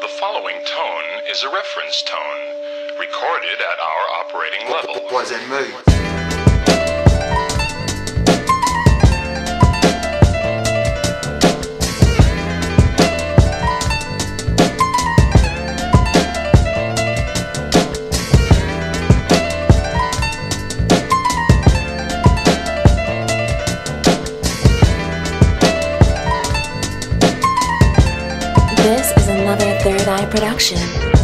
The following tone is a reference tone, recorded at our operating level. Troisième œil. This is another Third Eye production.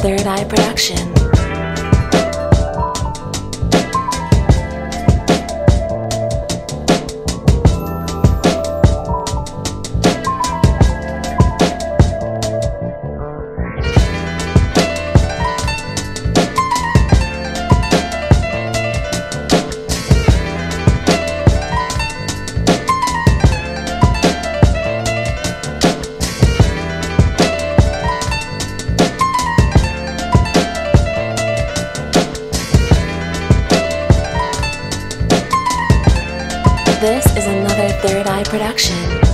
Third Eye production. This is another Third Eye production.